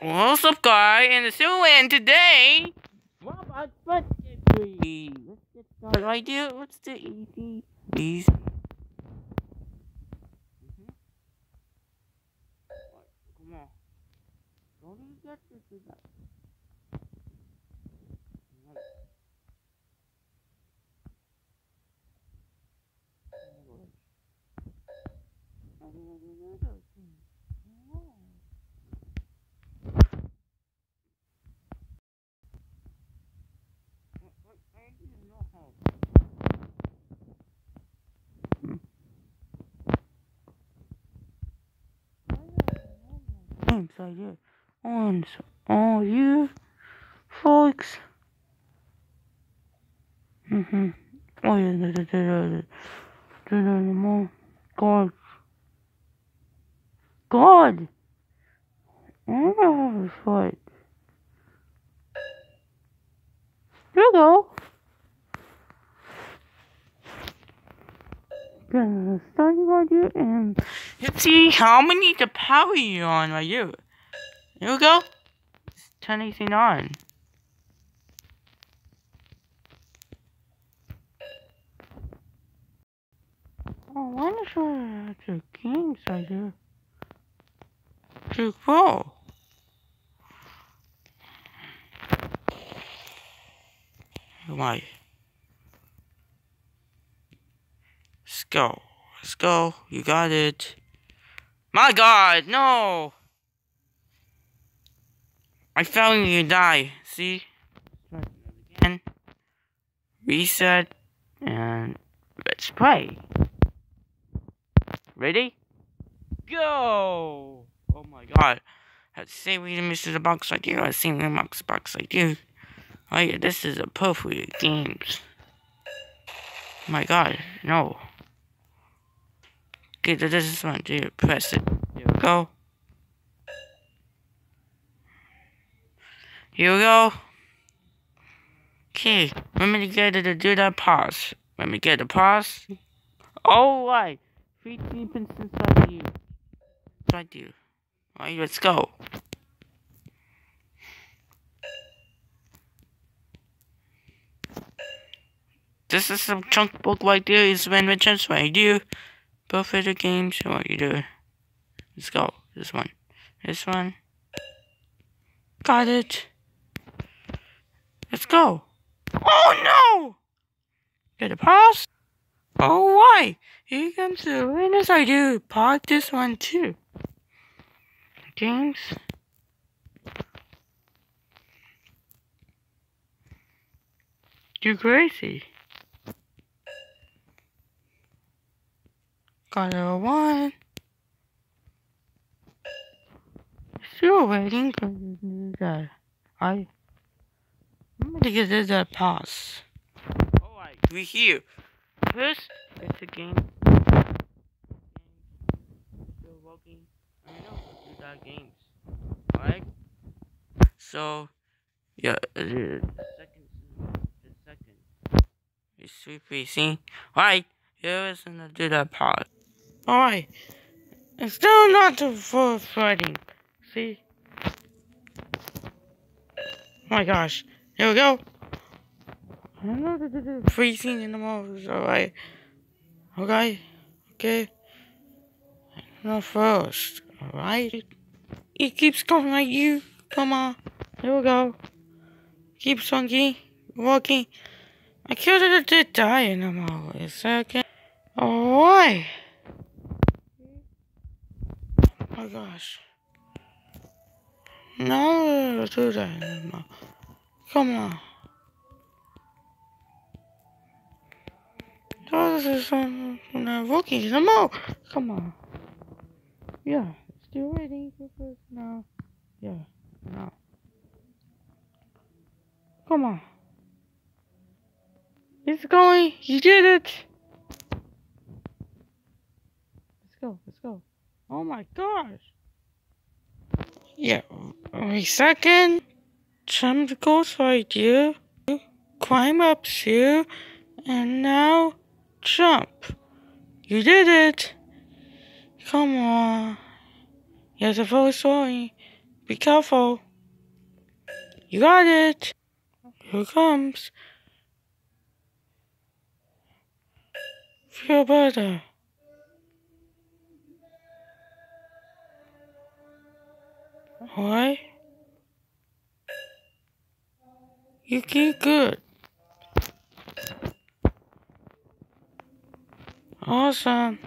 What's up, guy? And so, and today, Robot Butt History. Let's get started right here. What's the easy? Mhm. Come on. Don't even get this to that. Thanks, I did. On all you folks. Mm-hmm. Oh yeah, da da da da da more God. God. I don't how to fight. Here you go. Gonna start here and let's see how many to power you on right here. Here we go. Turn anything on. Oh, I wonder if the games right here. Too cool. Why? Let's go. Let's go. You got it. My god, no! I fell and you die. See? Again. Reset. And let's play. Ready? Go! Oh my god. Let's say we missed the box like you. Let's see the box box like you. Oh yeah, this is a perfect games. my god, no. Okay, this is one. Do press it. Here we go. Here we go. Okay, let me get to do that pause. Let me get the pause. All right, three deep inside you. Inside you. All right, let's go. This is some chunk book right there. Is when Richards right here. Both of the games. What you do? Let's go. This one. This one. Got it. Let's go. Oh no! Get a pass. Oh why? Here comes the winners. I do. Park this one too. Games. You're crazy. Got a one. Still waiting because that. I. I'm gonna get this a pass. Alright, we here. First, it's a game. Still walking. I know we got games. Alright? So, yeah, uh, the second. The second. It's sweet facing. Alright, here is another that part. Alright. It's still not full fighting. See? Oh my gosh. Here we go. To. Freezing in the moves, alright. Okay. Okay. Not first. Alright. It keeps coming at you. Come on. Here we go. Keep swinging. Walking. I killed it. Did die in the mode. A second. Alright. Oh my gosh. No, do that anymore. Come on. Oh, this is um, not working anymore. Come on. Yeah, still waiting for this now. Yeah, no. Come on. It's going. You did it. Let's go. Let's go. Oh my gosh. Yeah. Wait a second. Goes right here. Climb up here. And now jump. You did it. Come on. You're so sorry. Be careful. You got it. Here comes. Feel better. Alright? You get good. Awesome.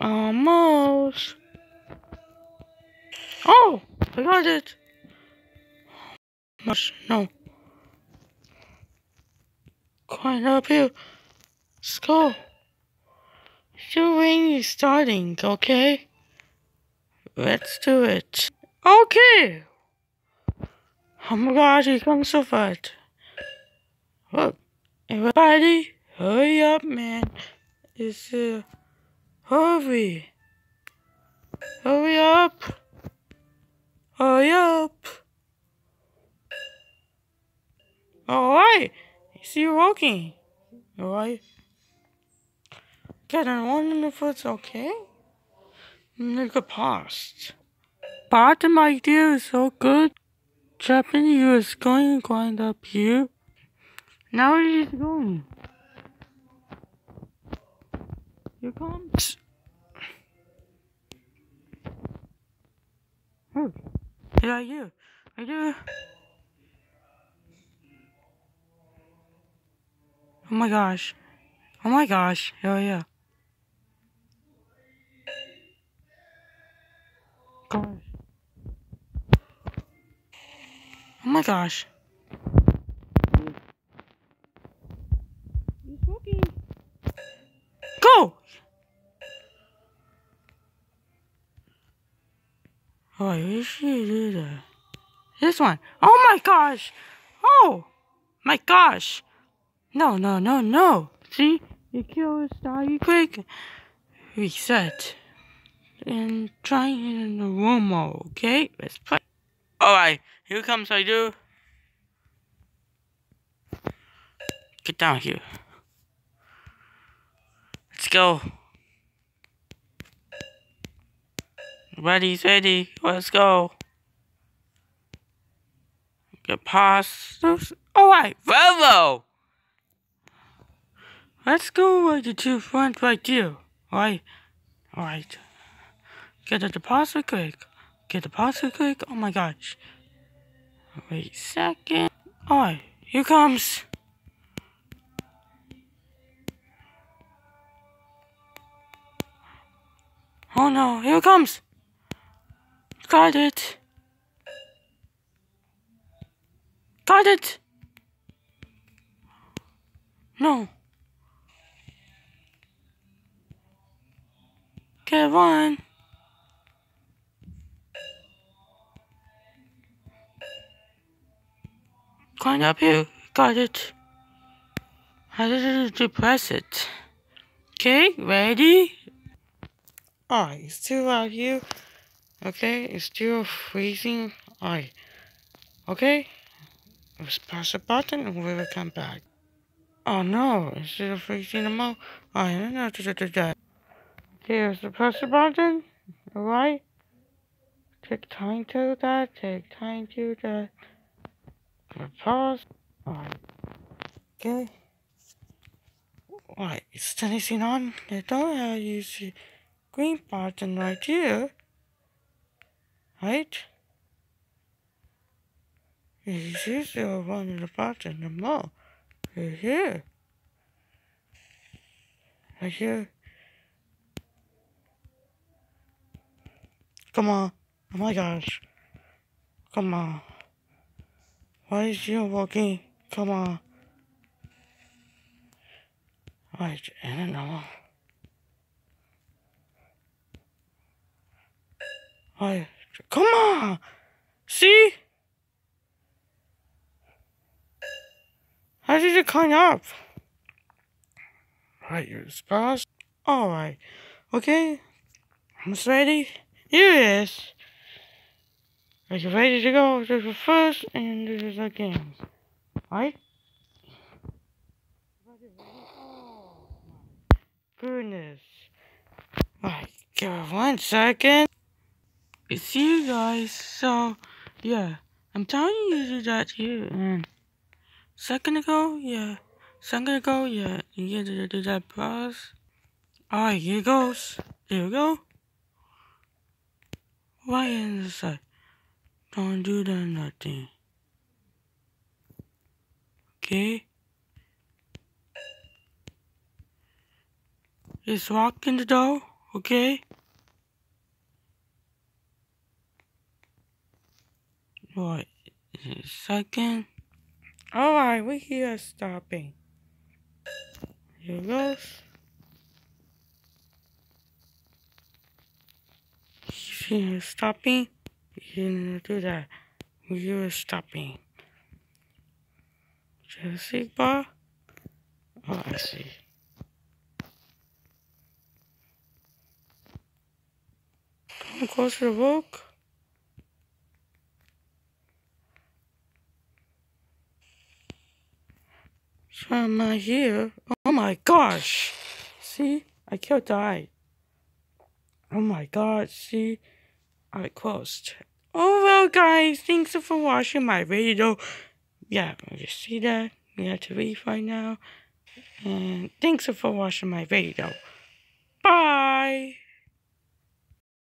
Almost. Oh, I got it. Much, no. Climb up here. Let's go. The rain is starting, okay? Let's do it. Okay. Oh my god, here comes so fast. Look, everybody, hurry up, man. It's, uh, hurry. Hurry up. Hurry up. Alright. See you walking. Alright. On one in the foot's okay? Look at past. But my idea is so good. Japanese is going to grind up here. Now where is going? Here comes. Oh, yeah, you. I do. Oh my gosh. Oh my gosh. Oh yeah. Gosh. Oh my gosh. He's smoking. Go! Oh, you should do that. This one. Oh my gosh! Oh! My gosh! No, no, no, no! See? You kill a star, you quick. Reset. And try it in the room mode, okay? Let's play. Alright, here comes I do. Get down here. Let's go. Ready, ready, let's go. Get past. Alright, Volvo! Let's go to the front right there. Alright? Alright. Get the deposit quick. Get the deposit quick. Oh my gosh. Wait a second. Alright, here comes. Oh no, here comes. Got it. Got it. No. Get one. Climb up here. Got it. I did to press it. Okay, ready? Alright, it's still out here. Okay, it's still freezing. Alright. Okay? Let's press a button and we will come back. Oh no, it's still freezing the mo. Alright, I know to do that. Here's the press the button. Alright? Take time to that, take time to that. Pause. Alright. Okay. Alright, is anything on? I don't have you see green button right here. Right? It's usually one of the button the more. Right here. Right here. Come on. Oh my gosh. Come on. Why is you walking? Come on. I, don't know. I, come on! See? How did it climb up? Right, you're spouse. Alright. Okay. I'm ready. Here it is. You ready to go? This is first, and this is the game. Right? Oh, goodness. Right, Give it one second. See you guys. So, yeah. I'm telling you to do that too. And second ago, yeah. Second ago, yeah. You get to do that pause. Alright, here goes. Here we go. Right in the side. Don't do that nothing. Okay. Just walk in the door, okay? What? Second. Alright, we here stopping. Here goes. Here stopping. You didn't do that. You were stopping. Jesse bar? Oh, I see. Come closer to book. So I'm not here. Oh my gosh. See? I killed eye. Oh my god, see? I closed. Oh well guys, thanks for watching my video. Yeah, you see that? We have to leave right now. And thanks for watching my video. Bye!